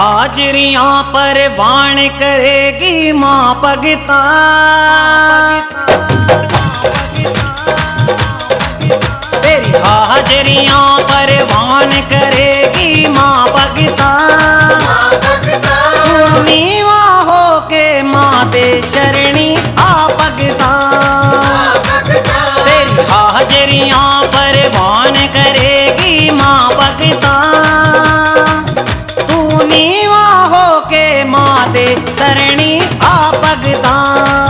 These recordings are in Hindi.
हाजरियाँ पर वाण करेगी माँ भगता तेरी हाजरिया पर वाण करेगी माँ भगता नीवा हो के माँ दे शरणी आ भगता तेरी हाजरियाँ पर वान करेगी माँ भगता माँ दे सरणी आ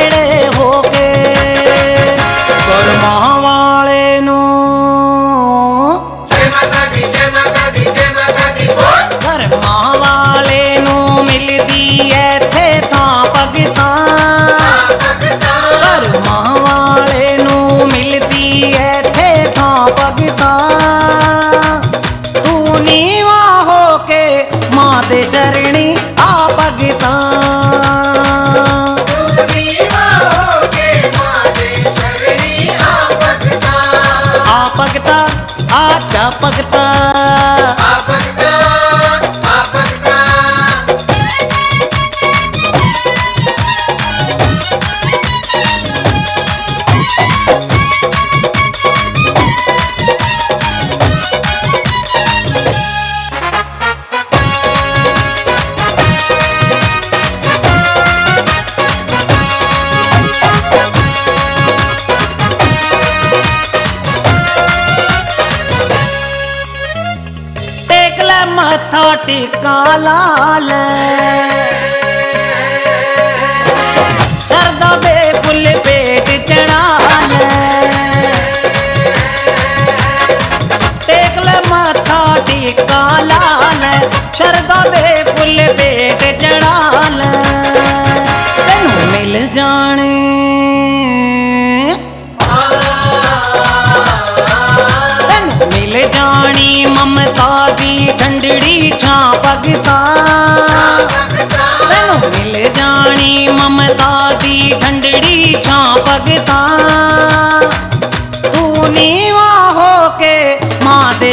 टिका लाल बे फुल पेट चढ़ा टेक ले मथा टिका लाल। शरदा बे फुल पेट चढ़ा मिल जाने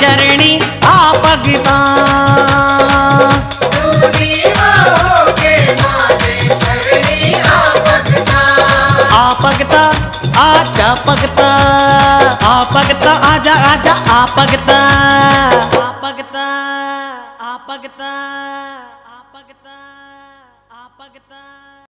शरणी आ भगता आ भगता आजा भगता आ भगता आजा आजा आ भगता आ भगता आ